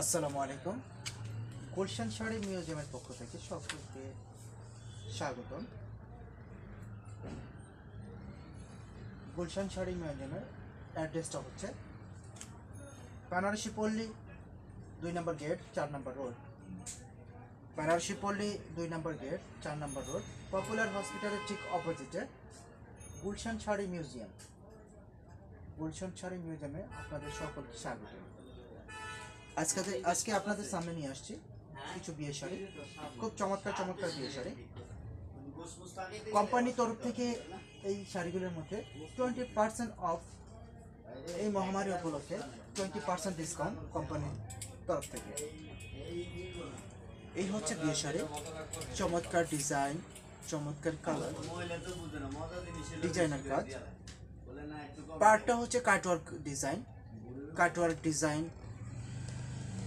আসসালামু আলাইকুম। গুলশান শাড়ি মিউজিয়ামের পক্ষ থেকে সকলকে স্বাগতম। গুলশান শাড়ি মিউজিয়ামের অ্যাড্রেসটা হচ্ছে বেনারসি পল্লী, দুই নম্বর গেট, চার নম্বর রোড। বেনারসি পল্লী, দুই নম্বর গেট, চার নম্বর রোড। পপুলার হসপিটালের ঠিক অপোজিটে গুলশান শাড়ি মিউজিয়াম। গুলশান শাড়ি মিউজিয়ামে আপনাদের সকলকে স্বাগত আজকে আজকে আপনাদের সামনে নিয়ে আসছি কিছু বিয়ে শাড়ি। খুব চমৎকার চমৎকার বিয়ে শাড়ি। কোম্পানির তরফ থেকে এই শাড়িগুলোর মধ্যে টোয়েন্টি পার্সেন্ট অফ এই মহামারী উপলক্ষে টোয়েন্টি পার্সেন্ট ডিসকাউন্ট কোম্পানির তরফ থেকে। এই হচ্ছে বিয়ে শাড়ি। চমৎকার ডিজাইন চমৎকার কালার ডিজাইনার কাজ পার্টটা হচ্ছে কাটওয়ার্ক ডিজাইন কাটওয়ার্ক ডিজাইন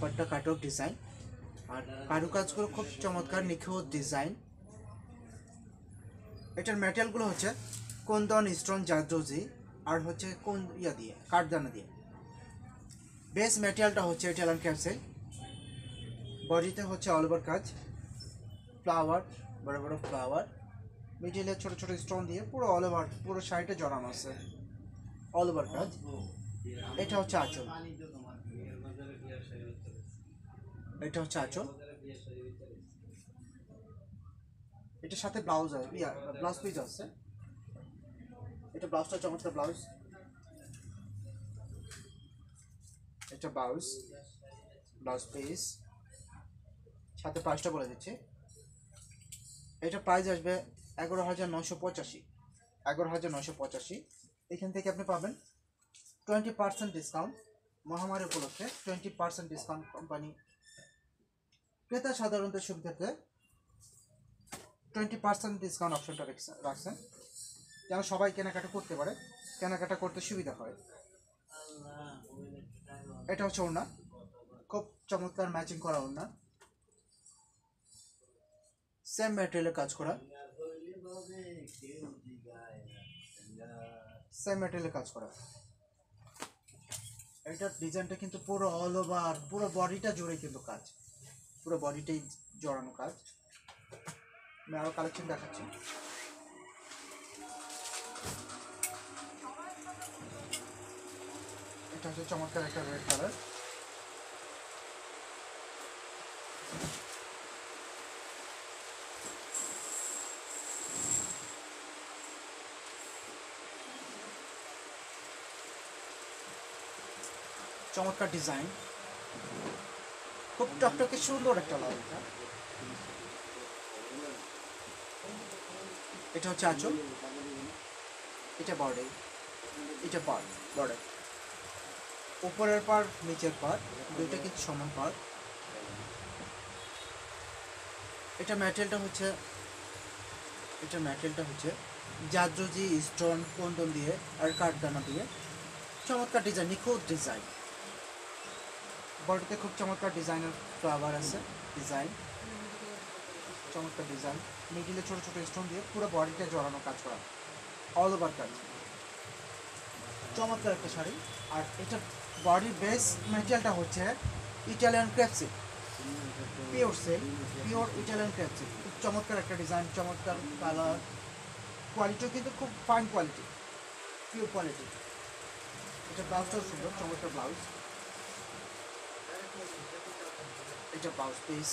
পাটটা কাটওয়ার্ক ডিজাইন আর কারুকাজগুলো খুব চমৎকার, নিখুঁত ডিজাইন এটার ম্যাটেরিয়ালগুলো হচ্ছে কোন্দন, স্টোন, জাদ্রোজি, আর হচ্ছে কোন, ইয়া দিয়ে, কাঠদানা দিয়ে। বেস ম্যাটেরিয়ালটা হচ্ছে ইটালিয়ান ক্যাপসেল বডিতে হচ্ছে অল ওভার কাজ। ফ্লাওয়ার বড় বড় ফ্লাওয়ার মিডিলে ছোট ছোট স্টোন দিয়ে পুরো অল ওভার পুরো শাড়িটা জড়ানো আছে। অল ওভার কাজ। এটা হচ্ছে আঁচল। এটা হচ্ছে আঁচল। এটার সাথে ব্লাউজ ইয়া ব্লাউজ পিস আছে। এটা ব্লাউজটা চমৎকার ব্লাউজ এটা ব্লাউজ ব্লাউজ পিস সাথে প্রাইসটা বলে দিচ্ছি। এটা প্রাইস আসবে এগারো হাজার নশো পঁচাশি। এগারো হাজার নশো পঁচাশি। এখান থেকে আপনি পাবেন টোয়েন্টি পার্সেন্ট ডিসকাউন্ট মহামারী উপলক্ষে টোয়েন্টি পার্সেন্ট ডিসকাউন্ট কোম্পানি ক্রেতা সাধারণত সুবিধাতে টোয়েন্টি পার্সেন্ট ডিসকাউন্ট অপশনটা রেখেছে- রাখছেন যেন সবাই কেনাকাটা করতে পারে, কেনাকাটা করতে সুবিধা হয়। এটা হচ্ছে ওড়না। খুব চমৎকার ম্যাচিং করা ওড়না। সেম ম্যাটেরিয়ালের কাজ করা। সেম ম্যাটেরিয়ালের কাজ করা। এটার ডিজাইনটা কিন্তু পুরো অল ওভার পুরো বডিটা জুড়ে কিন্তু কাজ। পুরো বডিটাই জড়ানো কাজ। আমি আরও কালেকশন দেখাচ্ছি। এটা হচ্ছে চমৎকার একটা রেড কালার চমৎকার ডিজাইন খুব টকটকে সুন্দর একটা লাল এটা। এটা হচ্ছে আঁচল। এটা বর্ডে এটা পার বর্ডার উপরের পার নিচের পার দুইটা কিন্তু সমান পার এটা ম্যাটেরিয়ালটা হচ্ছে, এটা ম্যাটেরিয়ালটা হচ্ছে জাদ্রজি স্টোন, কন্দন দিয়ে আর কাঠদানা দিয়ে। চমৎকার ডিজাইন নিখুঁত ডিজাইন বডিতে খুব চমৎকার ডিজাইনের ফ্লাওয়ার আছে ডিজাইন চমৎকার ডিজাইন মিডিলে ছোট ছোট স্টোন দিয়ে পুরো বডিটা জড়ানো কাজ করা। অল ওভার কাজ চমৎকার একটা শাড়ি। আর এটা বডির বেস ম্যাটেরিয়ালটা হচ্ছে ইটালিয়ান ক্রেপসিক পিওর সেল পিওর ইটালিয়ান ক্রেপসিক খুব চমৎকার একটা ডিজাইন চমৎকার কালার কোয়ালিটিও কিন্তু খুব ফাইন কোয়ালিটি পিওর কোয়ালিটি এটা ব্লাউজটাও সুন্দর, চমৎকার ব্লাউজ এটা ব্লাউজ পিস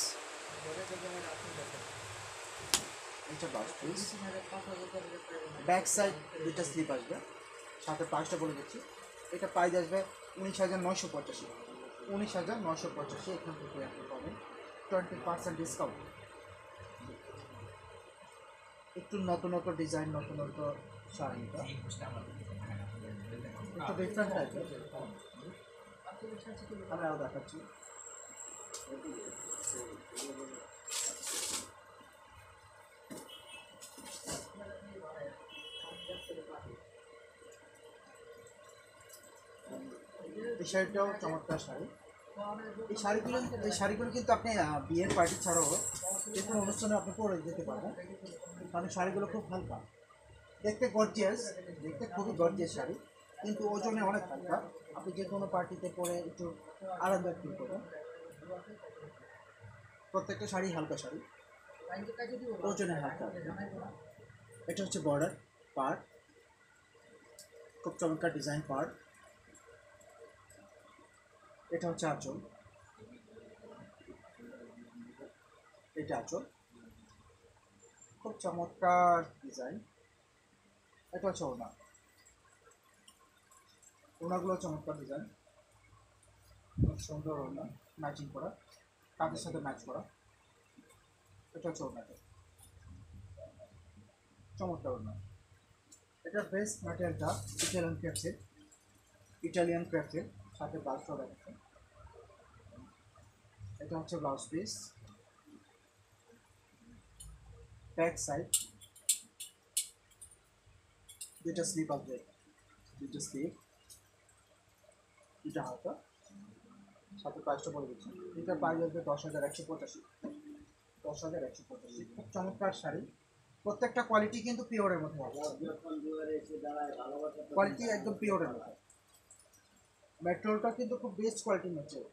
এটা ব্লাউজ পিস ব্যাক সাইড দুইটা স্লিপ আসবে। সাথে প্রাইসটা বলে দিচ্ছি। এটা প্রাইস আসবে উনিশ হাজার নশো পঁচাশি। উনিশ হাজার নশো পঁচাশি, এখান থেকে আপনি পাবেন টোয়েন্টি পার্সেন্ট ডিসকাউন্ট একটু নতুন নতুন ডিজাইন নতুন নতুন শাড়িটা একটু ডিফারেন্ট টাইপের আমি আরও দেখাচ্ছি। এই শাড়িটাও চমৎকার শাড়ি। এই শাড়িগুলো এই শাড়িগুলো কিন্তু আপনি বিয়ের পার্টি ছাড়াও যে কোনো অনুষ্ঠানে আপনি পরে যেতে পারবেন। কারণ শাড়িগুলো খুব হালকা। দেখতে গর্জিয়াস দেখতে খুবই গর্জিয়াস শাড়ি। কিন্তু ওজনে অনেক হালকা। আপনি যে কোনো পার্টিতে পরে একটু আরামদায়ক ফিল করবেন। প্রত্যেকটা শাড়ি হালকা শাড়ি। ওজনে হালকা। এটা হচ্ছে বর্ডার পার্ট খুব চমৎকার ডিজাইন পার্ট এটা হচ্ছে আঁচল। এটা আঁচল। খুব চমৎকার ডিজাইন এটা হচ্ছে ওনা ওনাগুলো চমৎকার ডিজাইন খুব সুন্দর ওনা ম্যাচিং করা, তাদের সাথে ম্যাচ করা। এটা হচ্ছে ওনাটা চমৎকার ওনা এটার বেস্ট ম্যাটেরিয়ালটা ইটালিয়ান ক্র্যাপসের ইটালিয়ান ক্র্যাপসের সাথে ব্লাউজটাও দেখাচ্ছে। এটা হচ্ছে ব্লাউজ পিস ব্যাক সাইড দুইটা স্লিপ আসবে দুইটা স্লিপ দুইটা হাতা সাথে প্রাইসটা বলে দিচ্ছি। এটার প্রাইস আসবে দশ হাজার একশো পঁচাশি। দশ হাজার একশো পঁচাশি। খুব চমৎকার শাড়ি। প্রত্যেকটা কোয়ালিটি কিন্তু পিওরের মধ্যে হবে। কোয়ালিটি একদম পিওরের মধ্যে। মেট্রোলটা কিন্তু খুব বেস্ট কোয়ালিটির মেটেরিয়াল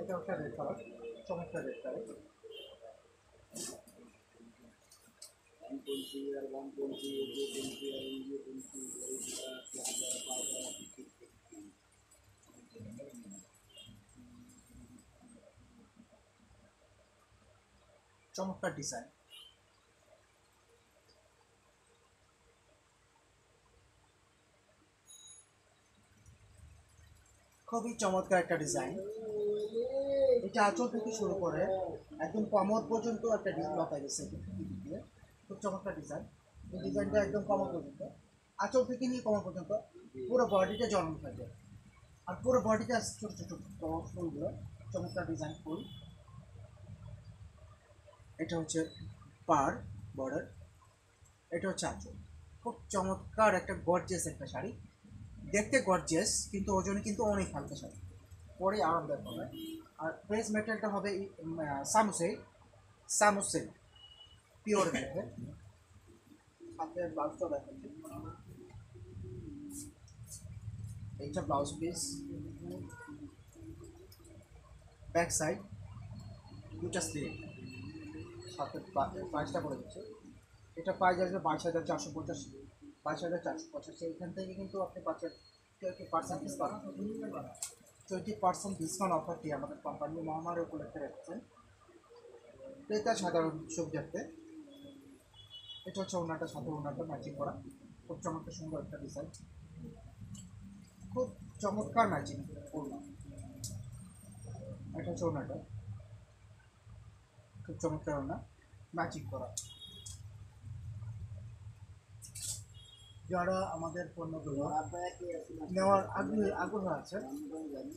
এটা একটা রেড চমৎকার কালার চমৎকার ডিজাইন খুবই চমৎকার একটা ডিজাইন এটা আঁচল থেকে শুরু করে একদম কমর পর্যন্ত একটা লতা গেছে খুব চমৎকার ডিজাইন এই ডিজাইনটা একদম কমর পর্যন্ত। আঁচল থেকে নিয়ে কমর পর্যন্ত পুরো বডিটা জন্ম থাকে। আর পুরো বডিতে আছে ছোটো ছোটো ফুলগুলো। চমৎকার ডিজাইন ফুল। এটা হচ্ছে পার বর্ডার এটা হচ্ছে আঁচল। খুব চমৎকার একটা গর্জেস একটা শাড়ি। দেখতে গর্জেস কিন্তু ওজনে কিন্তু অনেক হালকা শাড়ি। পরে আরামদায়ক হবে। আর প্রেস মেটেরিয়ালটা হবে সামুসে। সামুসে। পিওর মধ্যে সাথে ব্লাউজটা দেখাচ্ছি। এইটা ব্লাউজ পিস ব্যাক সাইড দুটা স্লিভ সাথে প্রাইসটা করে দিচ্ছে। এটা প্রাইস আসবে বাইশ হাজার চারশো পঁচাশি। বাইশ হাজার চারশো পঁচাশি। এখান থেকে কিন্তু আপনি পাচ্ছেন twenty percent discount twenty percent discount offer দিয়ে আমাদের কোম্পানি মহামারী উপলক্ষে রেখেছেন ক্রেতা সাধারণ সুবিধার্থে। এটা হচ্ছে ওনাটা সাথে ওনাটা ম্যাচিং করা। খুব চমৎকার, সুন্দর একটা ডিজাইন খুব চমৎকার ম্যাচিং ওনা এটা হচ্ছে ওনাটা খুব চমৎকার ওনা ম্যাচিং করা। যারা আমাদের পণ্যগুলো নেওয়ার আগ্রহ আগ্রহ আছে,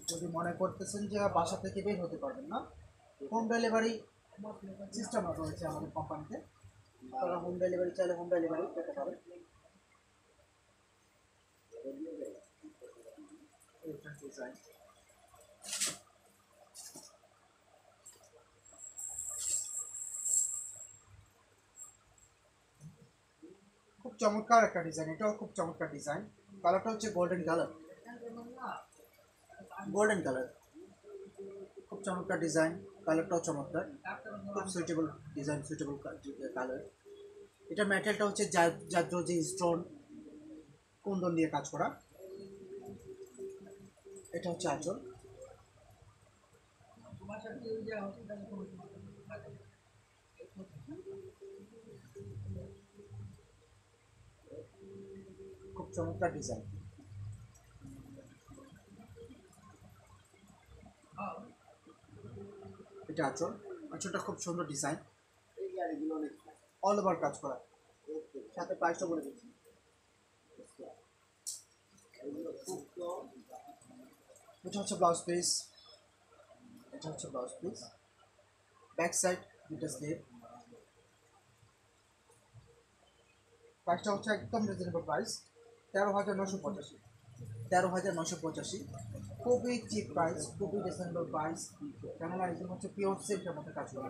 যদি মনে করতেছেন যে বাসা থেকে বের হতে পারবেন না হোম ডেলিভারি সিস্টেম রয়েছে আমাদের কোম্পানিতে তারা হোম ডেলিভারি চাইলে হোম ডেলিভারি পেতে পারেন চমৎকার একটা ডিজাইন এটাও খুব চমৎকার ডিজাইন কালারটা হচ্ছে গোল্ডেন কালার গোল্ডেন কালার খুব চমৎকার ডিজাইন কালারটাও চমৎকার। খুব সুইটেবল ডিজাইন সুইটেবল কালার এটা ম্যাটেরিয়ালটা হচ্ছে জাদ্রজি স্টোন কুন্দন দিয়ে কাজ করা। এটা হচ্ছে আঁচল। চমৎকার ডিজাইন এটা আঁচল। আঁচলটা খুব সুন্দর ডিজাইন। অল ওভার কাজ করা। সাথে প্রাইসটা বলে দিচ্ছি। এটা হচ্ছে ব্লাউজ পিস এটা হচ্ছে ব্লাউজ পিস ব্যাক সাইড দুটো স্লিপ প্রাইসটা হচ্ছে একদম রিজনেবল প্রাইস তেরো হাজার নশো পঁচাশি। তেরো হাজার নশো পঁচাশি। খুবই চিপ প্রাইস খুবই রিজনেবল প্রাইস কেননা এগুলো হচ্ছে পিওর সিল্কের মধ্যে কাজ করা।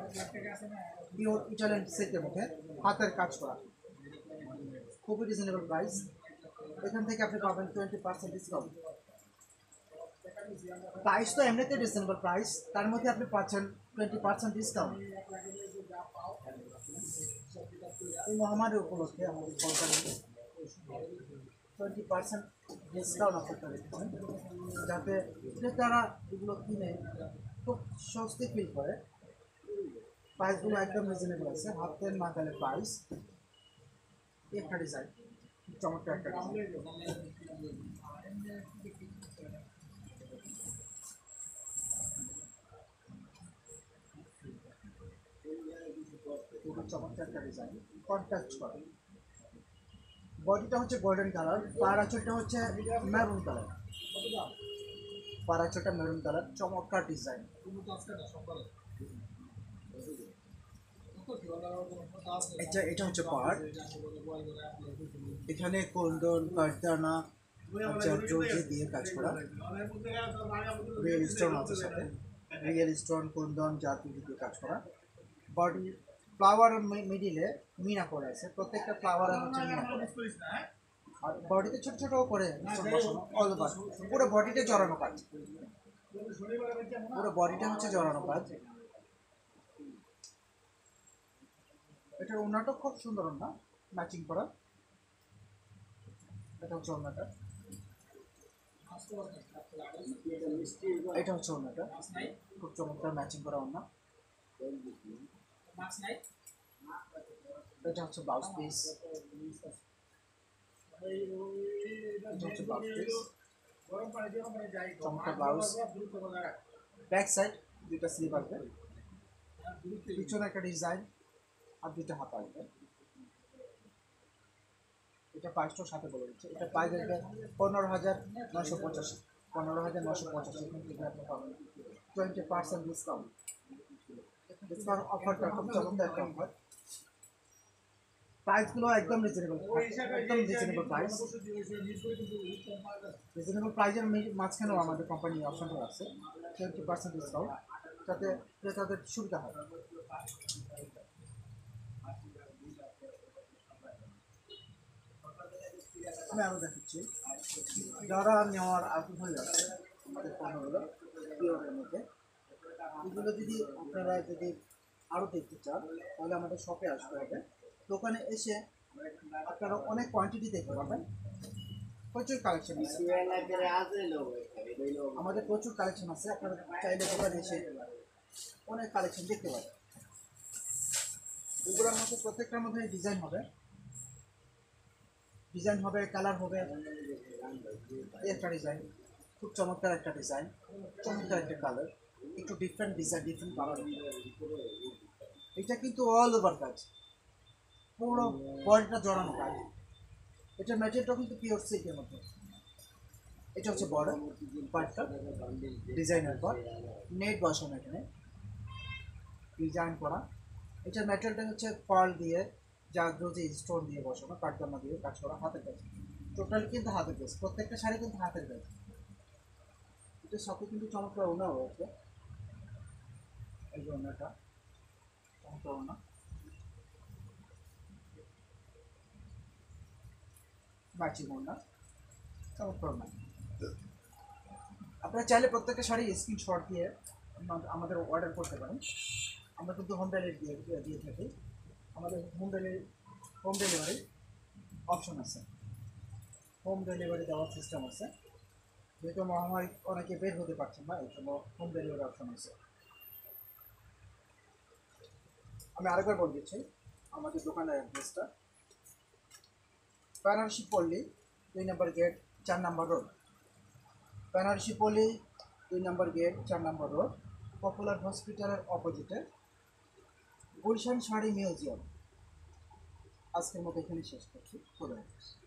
পিওর ইটালিয়ান সিল্কের মধ্যে হাতের কাজ করা। খুবই রিজনেবল প্রাইস এখান থেকে আপনি পাবেন টোয়েন্টি পার্সেন্ট ডিসকাউন্ট প্রাইস তো এমনিতে রিজনেবল প্রাইস তার মধ্যে আপনি পাচ্ছেন টোয়েন্টি পার্সেন্ট ডিসকাউন্ট এই মহামারী উপলক্ষে আমাদের টোয়েন্টি পার্সেন্ট ডিসকাউন্ট অফারটা রেখেছেন যাতে ক্রেতারা এগুলো কিনে খুব স্বস্তি ফিল করে। প্রাইসগুলো একদম রিজনেবল আছে হাতের নাগালের প্রাইস একটা ডিজাইন চমৎকার একটা ডিজাইন খুবই চমৎকার একটা ডিজাইন কন্ট্রাস্ট করা। বডিটা হচ্ছে গোল্ডেন কালার পার হচ্ছে মেরুন কালার পার আঁচলটা মেরুন কালার চমৎকার ডিজাইন এটা এটা হচ্ছে পার এখানে কোন্দন কারদানা জর্জে দিয়ে কাজ করা। রিয়েল স্টোন আছে সাথে। রিয়েল স্টোন কুন্দন জাতীয় দিয়ে কাজ করা। বডি ফ্লাওয়ার মিডিলে মিনা করে আছে। প্রত্যেকটা ফ্লাওয়ার হচ্ছে মিনা করে। আর বডিতে ছোট ছোট করে অল ওভার পুরো বডিতে জড়ানো কাজ। পুরো বডিটা হচ্ছে জড়ানো কাজ। এটার ওনাটা খুব সুন্দর না ম্যাচিং করা। এটা হচ্ছে ওনাটা এটা হচ্ছে ওনাটা খুব চমৎকার ম্যাচিং করা ওনা এটা হচ্ছে ব্লাউজ পিস এটা হচ্ছে ব্লাউজ পিস চমৎকার ব্লাউজ ব্যাক সাইড দুইটা স্লিভ আসবে পিছনে একটা ডিজাইন আর দুইটা হাত আসবে এটা প্রাইসটাও সাথে বলে দিচ্ছে এটা প্রাইস আসবে পনেরো হাজার নশো পঁচাশি পনেরো হাজার নশো পঁচাশি থেকে আপনি পাবেন টোয়েন্টি পার্সেন্ট ডিসকাউন্ট অফারটা খুব চমৎকার অফার প্রাইসগুলো একদম রিজনেবল একদম রিজনেবল প্রাইস রিজনেবল প্রাইসের মাঝখানেও আমাদের কোম্পানি অপশনটা আছে টোয়েন্টি পার্সেন্ট ডিসকাউন্ট যাতে ক্রেতাদের সুবিধা হয়। আমি আরও দেখাচ্ছি। যারা নেওয়ার আগ্রহ যাচ্ছে আমাদের পণ্যগুলো মধ্যে। এগুলো যদি আপনারা যদি আরও দেখতে চান, তাহলে আমাদের শপে আসতে হবে। দোকানে এসে আপনারা অনেক কোয়ান্টিটি দেখতে পাবেন। প্রচুর কালেকশন আমাদের প্রচুর কালেকশন আছে। আপনারা চাইলে দোকানে এসে অনেক কালেকশন দেখতে পাবেন। এগুলোর মধ্যে প্রত্যেকটার মধ্যে ডিজাইন হবে। ডিজাইন হবে কালার হবে। একটা ডিজাইন খুব চমৎকার একটা ডিজাইন চমৎকার একটা কালার একটু ডিফারেন্ট ডিজাইন ডিফারেন্ট কালার এটা কিন্তু অল ওভার কাজ। পুরো বডিটা জড়ানো কাজ। এটা ম্যাটেরিয়ালটা কিন্তু পিওর সিল্কের মধ্যে। এটা হচ্ছে বর্ডার পার্টটা ডিজাইনের পর নেট বসানো এখানে। ডিজাইন করা। এটার ম্যাটেরিয়ালটা হচ্ছে পার্ল দিয়ে জাগ্রজি স্টোন দিয়ে বসানো কাঠদানা দিয়ে কাজ করা, হাতের কাজ। টোটাল কিন্তু হাতের কাজ, প্রত্যেকটা শাড়ি কিন্তু হাতের কাজ। এটার সাথে কিন্তু চমৎকার ওনাও রয়েছে এই ওনা আপনারা চাইলে প্রত্যেকটা শাড়ি স্ক্রিন স্ক্রিনশট দিয়ে আমাদের অর্ডার করতে পারেন। আমরা কিন্তু হোম ডেলিভারি দিয়ে দিয়ে থাকি। আমাদের home delivery home delivery option আছে। হোম ডেলিভারি দেওয়ার সিস্টেম আছে। যেহেতু মহামারী অনেকে বের হতে পারছেন না এই জন্য হোম ডেলিভারি অপশন আছে। আমি আরেকবার বলে দিচ্ছি, আমাদের দোকানের অ্যাড্রেসটা বেনারসি পল্লী দুই নম্বর গেট চার নম্বর রোড বেনারসি পল্লী দুই নম্বর গেট চার নম্বর রোড পপুলার হসপিটালের অপোজিটে গুলশান শাড়ি মিউজিয়াম আজকের মতো এখানে শেষ করছি। হাফেজ